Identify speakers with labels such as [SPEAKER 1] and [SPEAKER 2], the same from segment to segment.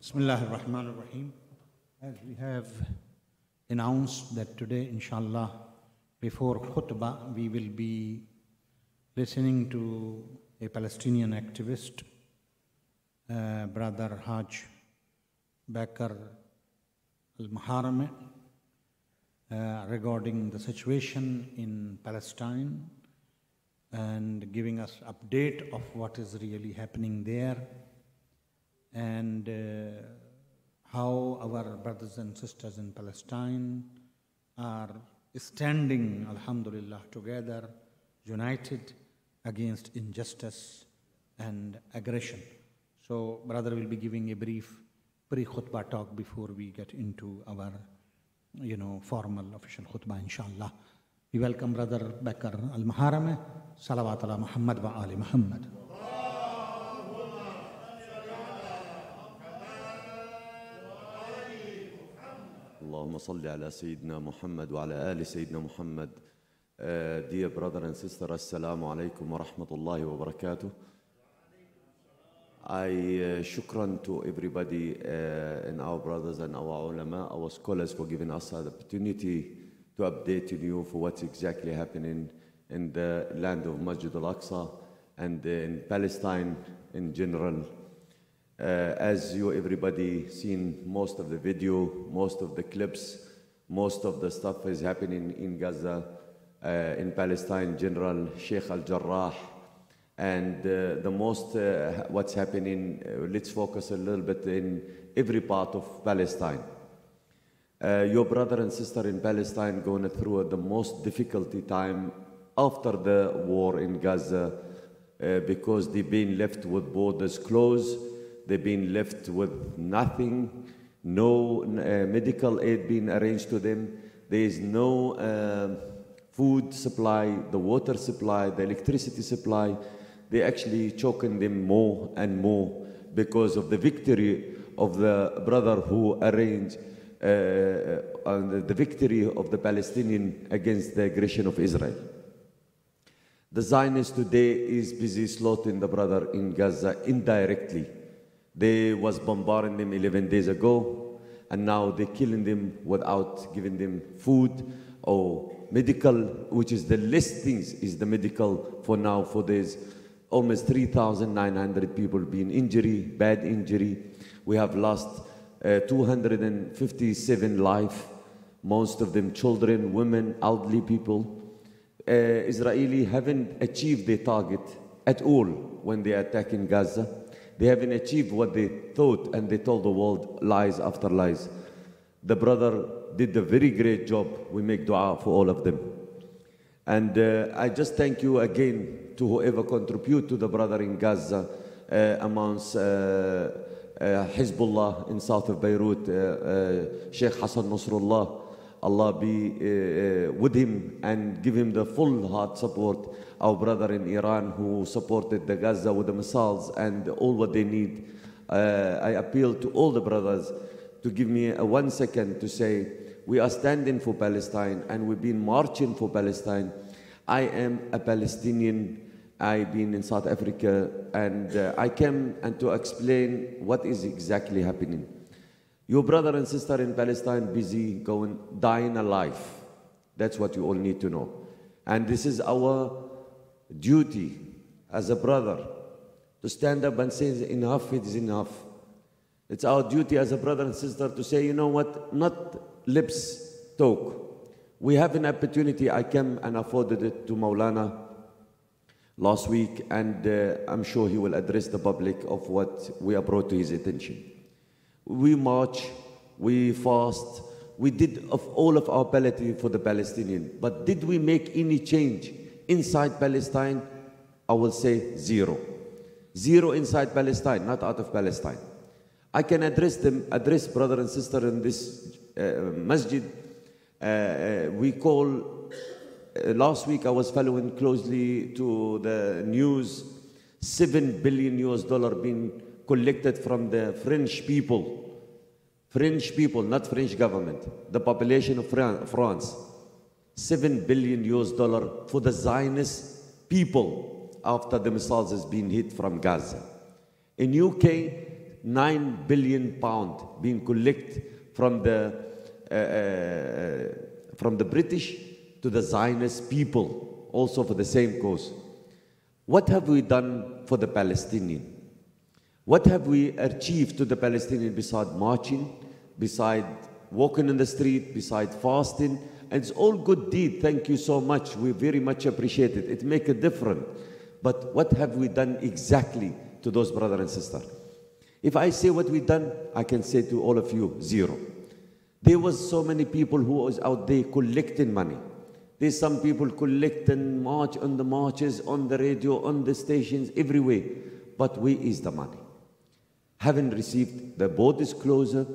[SPEAKER 1] Bismillah ar-Rahman ar-Rahim. As we have announced that today, inshallah, before khutbah, we will be listening to a Palestinian activist, uh, Brother Haj Baker Almaharmeh, uh, regarding the situation in Palestine and giving us update of what is really happening there and uh, how our brothers and sisters in Palestine are standing, alhamdulillah, together, united against injustice and aggression. So, brother will be giving a brief pre-khutbah talk before we get into our, you know, formal official khutbah, inshallah. We welcome brother Baker Almaharmeh, salawat ala Muhammad wa ali Muhammad.
[SPEAKER 2] اللهم صل على سيدنا محمد وعلى آل سيدنا محمد Uh, dear brother and sister, Assalamu alaikum wa rahmatullahi wa barakatuh. I uh, shukran to everybody uh, and our brothers and our ulama, our scholars for giving us the opportunity to update you for what's exactly happening in the land of Masjid al-Aqsa and in Palestine in general. Uh, as you everybody seen most of the video, most of the clips, most of the stuff is happening in Gaza, uh, in Palestine, General Sheikh al-Jarrah, and uh, the most uh, what's happening, uh, let's focus a little bit in every part of Palestine. Uh, your brother and sister in Palestine going through the most difficulty time after the war in Gaza because they've been left with borders closed, they've been left with nothing, no uh, medical aid being arranged to them, there is no uh, food supply, the water supply, the electricity supply. They're actually choking them more and more because of the victory of the brother who arranged uh, the victory of the Palestinian against the aggression of Israel. The Zionists today is busy slaughtering the brother in Gaza indirectly. They was bombarding them 11 days ago, and now they're killing them without giving them food or medical, which is the least things, is the medical for now for this. Almost 3,900 people being injury, bad injury. We have lost uh, 257 life, most of them children, women, elderly people. Uh, Israeli haven't achieved their target at all when they attack in Gaza. They haven't achieved what they thought, and they told the world lies after lies. The brother did a very great job. We make dua for all of them. And uh, I just thank you again to whoever contribute to the brother in Gaza uh, amongst uh, uh, Hezbollah in south of Beirut, uh, uh, Sheikh Hassan Nasrullah. Allah be uh, uh, with him and give him the full heart support. Our brother in Iran who supported the Gaza with the missiles and all what they need. Uh, I appeal to all the brothers to give me a one second to say, we are standing for Palestine and we've been marching for Palestine. I am a Palestinian. I've been in South Africa and uh, I came and to explain what is exactly happening. Your brother and sister in Palestine busy going, dying alive. That's what you all need to know. And this is our duty as a brother to stand up and say, enough, it is enough. It's our duty as a brother and sister to say, you know what, not lips talk. We have an opportunity. I came and afforded it to Maulana last week, and uh, I'm sure he will address the public of what we are brought to his attention. We march, we fast, we did of all of our palliative for the Palestinian, but did we make any change inside Palestine? I will say zero. Zero inside Palestine, not out of Palestine. I can address them, address brother and sister in this uh, masjid. Uh, uh, we call, uh, last week I was following closely to the news, 7 billion US dollar being collected from the French people. French people, not French government, the population of Fran- France. 7 billion US dollar for the Zionist people after the missiles has been hit from Gaza. In UK, 9 billion pound being collected from the, uh, uh, from the British to the Zionist people, also for the same cause. What have we done for the Palestinian? What have we achieved to the Palestinian beside marching, beside walking in the street, beside fasting? It's all good deed. Thank you so much. We very much appreciate it. It make a difference. But what have we done exactly to those brother and sister? If I say what we done, I can say to all of you, zero. There was so many people who was out there collecting money. There's some people collecting march on the marches, on the radio, on the stations, everywhere. But where is the money? Haven't received the borders closure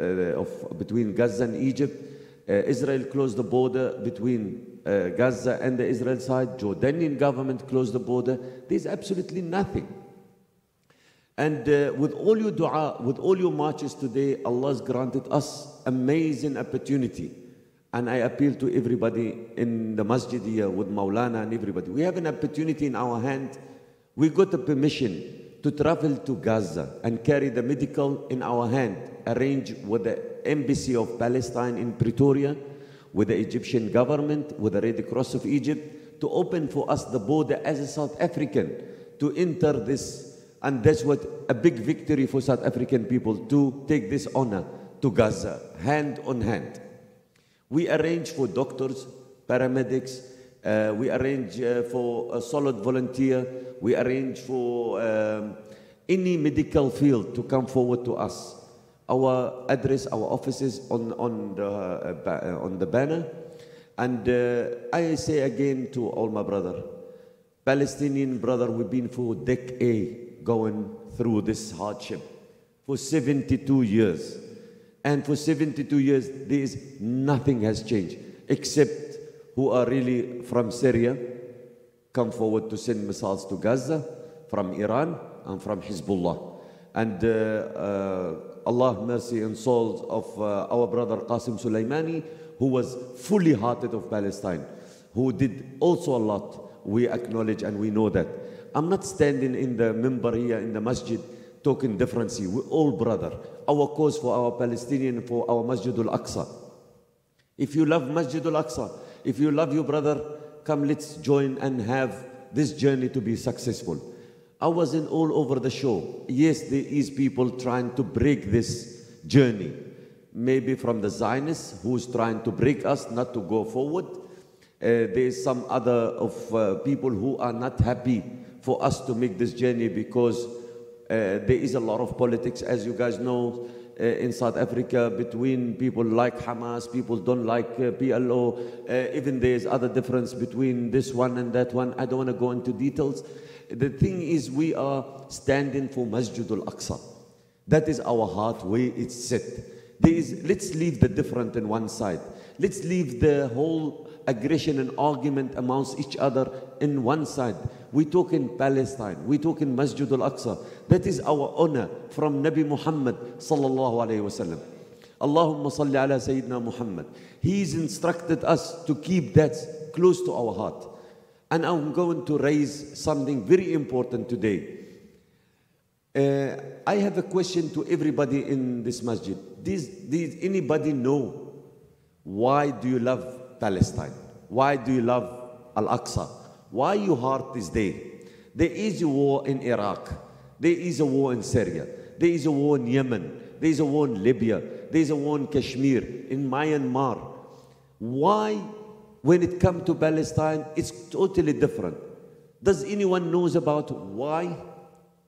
[SPEAKER 2] uh, of between Gaza and Egypt. Uh, Israel closed the border between uh, Gaza and the Israel side. Jordanian government closed the border. There's absolutely nothing. And uh, with all your dua, with all your marches today, Allah has granted us amazing opportunity. And I appeal to everybody in the masjid here with Maulana and everybody. We have an opportunity in our hand. We got the permission to travel to Gaza and carry the medical in our hand, arrange with the embassy of Palestine in Pretoria, with the Egyptian government, with the Red Cross of Egypt, to open for us the border as a South African to enter this and that's what a big victory for South African people to take this honor to Gaza, hand on hand. We arrange for doctors, paramedics, uh, we arrange uh, for a solid volunteer, we arrange for um, any medical field to come forward to us. Our address, our offices on, on, the, uh, on the banner. And uh, I say again to all my brother, Palestinian brother, we've been for decade going through this hardship for 72 years. And for 72 years, there is nothing has changed except who are really from Syria come forward to send missiles to Gaza from Iran and from Hezbollah. And uh, Allah mercy and souls of uh, our brother Qasim Sulaimani, who was fully hearted of Palestine, who did also a lot. We acknowledge and we know that. I'm not standing in the member here in the masjid talking differently. We're all brother. Our cause for our Palestinian, for our Masjid al-Aqsa. If you love Masjid al-Aqsa, if you love your brother, come let's join and have this journey to be successful. I wasn't all over the show. Yes, there is people trying to break this journey. Maybe from the Zionists who's trying to break us, not to go forward. Uh, there's some other of uh, people who are not happy for us to make this journey because uh, there is a lot of politics, as you guys know, uh, in South Africa between people like Hamas, people don't like uh, PLO. Uh, even there's other difference between this one and that one. I don't want to go into details. The thing is, we are standing for Masjid al-Aqsa. That is our heart where it's set. There is, let's leave the different in one side. Let's leave the whole aggression and argument amongst each other in one side. We talk in Palestine. We talk in Masjid al-Aqsa. That is our honor from Nabi Muhammad sallallahu alayhi wasallam. Allahumma salli ala Sayyidina Muhammad. He's instructed us to keep that close to our heart. And I'm going to raise something very important today. Uh, I have a question to everybody in this masjid. Does, does anybody know why do you love Palestine? Why do you love Al-Aqsa? Why your heart is there? There is a war in Iraq. There is a war in Syria. There is a war in Yemen. There is a war in Libya. There is a war in Kashmir, in Myanmar. Why, when it comes to Palestine, it's totally different? Does anyone knows about why?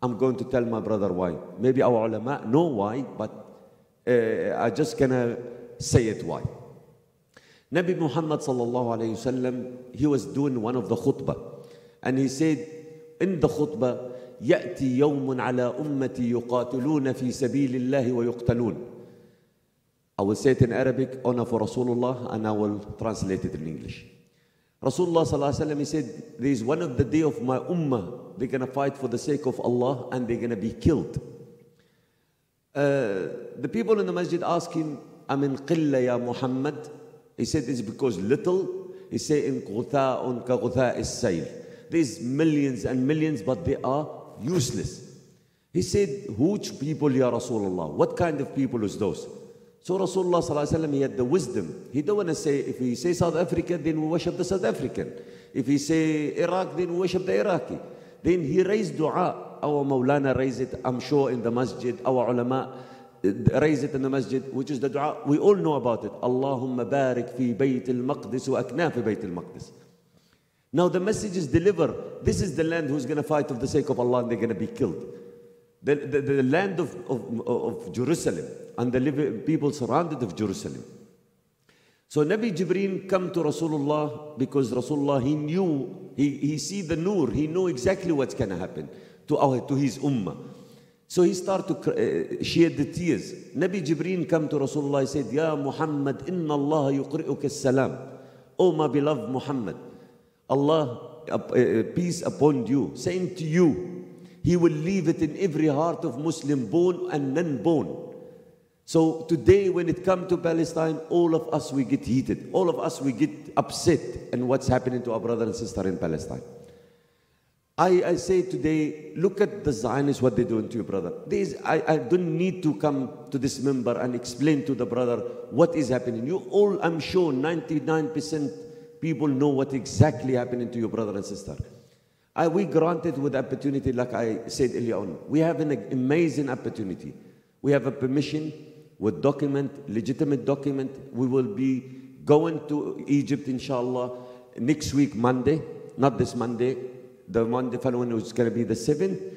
[SPEAKER 2] I'm going to tell my brother why. Maybe our ulama know why, but uh, I just gonna say it why. Nabi Muhammad sallallahu alayhi wasallam, he was doing one of the khutbah, and he said in the khutbah, يأتي يوم على أمتي يقاتلون في سبيل الله ويقتلون. I will say it in Arabic, honor for Rasulullah, and I will translate it in English. Rasulullah sallallahu said, there is one of the day of my ummah, they're going to fight for the sake of Allah and they're going to be killed. Uh, the people in the masjid ask him, Amin qilla ya Muhammad? He said, it's because little. He said, in qutha'un ka is sayl. There's millions and millions, but they are useless. He said, Which people, Ya Rasulullah? What kind of people is those? So Rasulullah sallallahu he had the wisdom. He don't want to say, if he say South Africa, then we worship the South African. If he say Iraq, then we worship the Iraqi. Then he raised dua. Our Maulana raised it, I'm sure, in the masjid. Our ulama uh, raised it in the masjid, which is the dua. We all know about it. Allahumma barik fi bayt al-maqdis wa akna fi bayt al-maqdis. Now the message is delivered. This is the land who's going to fight for the sake of Allah and they're going to be killed. The, the, the land of, of, of Jerusalem and the people surrounded of Jerusalem. So Nabi Jibreel come to Rasulullah because Rasulullah he knew he, he see the nur he knew exactly what's going to happen to our to his ummah. So he start to uh, shed the tears. Nabi Jibreel come to Rasulullah he said, Ya Muhammad, inna Allah yuqri'uka salam. Oh my beloved Muhammad, Allah uh, peace upon you, saying to you, he will leave it in every heart of Muslim, born and non-born. So today, when it comes to Palestine, all of us we get heated. All of us we get upset and what's happening to our brother and sister in Palestine. I, I say today, look at the Zionists, what they're doing to your brother. I, I don't need to come to this member and explain to the brother what is happening. You all, I'm sure, 99% people know what exactly happening to your brother and sister. We granted with opportunity, like I said earlier on. We have an amazing opportunity. We have a permission with document, legitimate document. We will be going to Egypt, inshallah, next week, Monday, not this Monday, the Monday following which is going to be the 7th.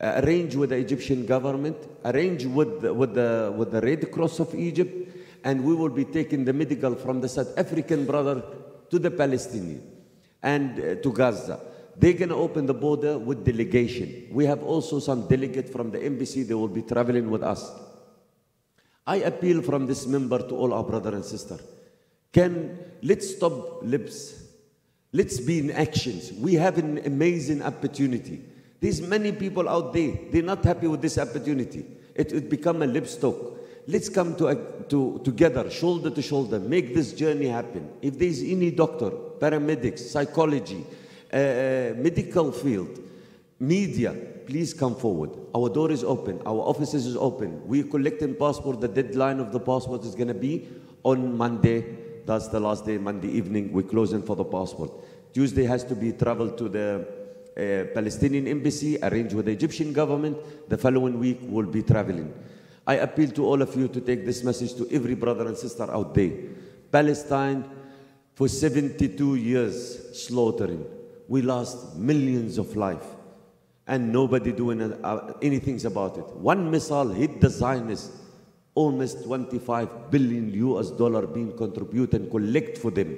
[SPEAKER 2] Uh, arrange with the Egyptian government, arrange with the, with, the, with the Red Cross of Egypt, and we will be taking the medical from the South African brother to the Palestinian and uh, to Gaza. They're going to open the border with delegation. We have also some delegate from the embassy. They will be traveling with us. I appeal from this member to all our brother and sister. Can let's stop lips. Let's be in actions. We have an amazing opportunity. There's many people out there. They're not happy with this opportunity. It would become a lipstock. Let's come to, to, together, shoulder to shoulder, make this journey happen. If there's any doctor, paramedics, psychology, medical field, media, please come forward. Our door is open. Our offices is open. We're collecting passport. The deadline of the passport is going to be on Monday. That's the last day, Monday evening. We're closing for the passport. Tuesday has to be traveled to the uh, Palestinian embassy, arranged with the Egyptian government. The following week, we'll be traveling. I appeal to all of you to take this message to every brother and sister out there. Palestine, for 72 years, slaughtering. We lost millions of life and nobody doing uh, anything about it. One missile hit the Zionists, almost 25 billion US dollar being contributed and collect for them.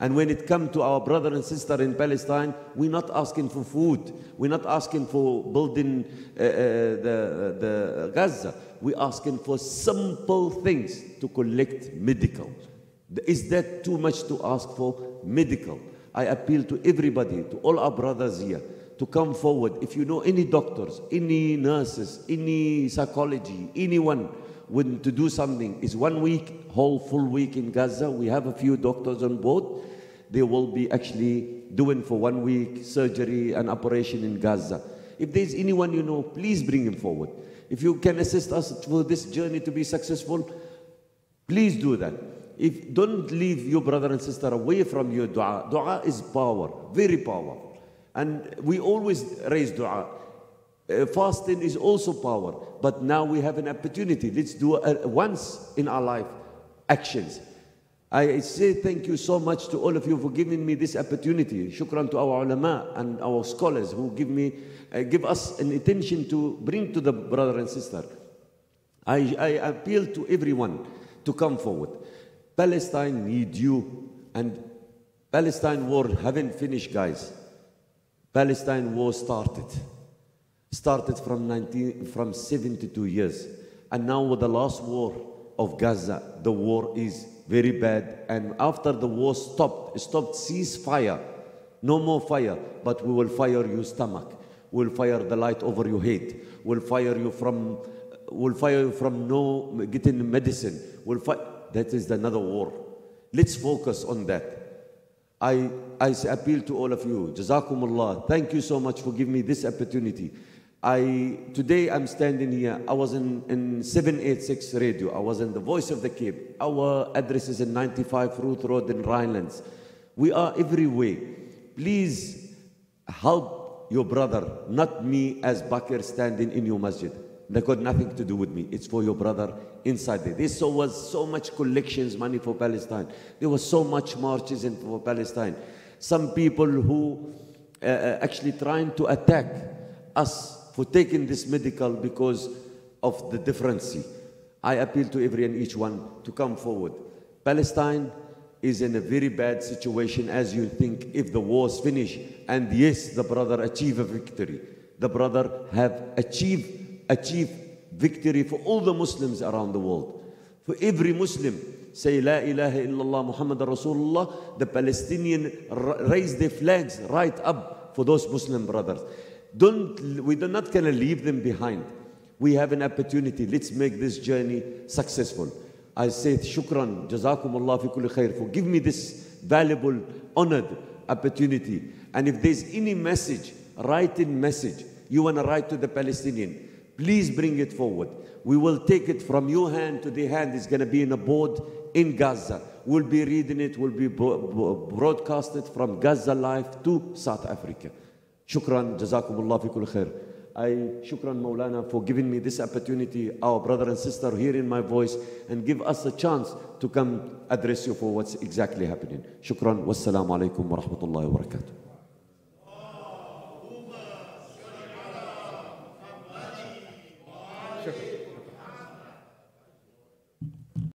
[SPEAKER 2] And when it comes to our brother and sister in Palestine, we're not asking for food. We're not asking for building uh, uh, the, the Gaza. We're asking for simple things to collect medical. Is that too much to ask for? Medical. I appeal to everybody, to all our brothers here, to come forward. If you know any doctors, any nurses, any psychology, anyone when to do something, it's one week, whole full week in Gaza. We have a few doctors on board. They will be actually doing for one week surgery and operation in Gaza. If there's anyone you know, please bring him forward. If you can assist us for this journey to be successful, please do that. If don't leave your brother and sister away from your dua. Dua is power, very powerful. And we always raise dua. Uh, fasting is also power, but now we have an opportunity. Let's do uh, once in our life actions. I say thank you so much to all of you for giving me this opportunity. Shukran to our ulama and our scholars who give me, uh, give us an attention to bring to the brother and sister. I, I appeal to everyone to come forward. Palestine need you, and Palestine war haven't finished, guys. Palestine war started, started from 19, from 72 years, and now with the last war of Gaza, the war is very bad. And after the war stopped, stopped ceasefire, no more fire, but we will fire your stomach. We'll fire the light over your head. We'll fire you from, we'll fire you from no getting medicine. We'll fight. That is another war. Let's focus on that. I, I appeal to all of you. Jazakumullah. Thank you so much for giving me this opportunity. I, today I'm standing here. I was in, in 786 radio. I was in the Voice of the Cape. Our address is in 95 Ruth Road in Rylands. We are everywhere. Please help your brother, not me as Baker standing in your masjid. That got nothing to do with me. It's for your brother inside there. There so was so much collections money for Palestine. There was so much marches in for Palestine. Some people who uh, uh, actually trying to attack us for taking this medical because of the difference. I appeal to every and each one to come forward. Palestine is in a very bad situation as you think if the war's finished. And yes, the brother achieve a victory. The brother have achieved achieve victory for all the Muslims around the world. For every Muslim, say La ilaha illallah Muhammad Rasulullah, the Palestinian raise their flags right up for those Muslim brothers. Don't, we're not going to leave them behind. We have an opportunity. Let's make this journey successful. I say shukran, jazakumullah fi kulli khair for give me this valuable, honored opportunity. And if there's any message, writing message you want to write to the Palestinian, please bring it forward. We will take it from your hand to the hand. It's going to be in a board in Gaza. We'll be reading it, We'll be broadcasted from Gaza Live to South Africa. Shukran, jazakumullah fi kulli khair. I shukran Maulana for giving me this opportunity, our brother and sister hearing my voice and give us a chance to come address you for what's exactly happening. Shukran, wassalamu alaikum wa rahmatullahi wa barakatuh.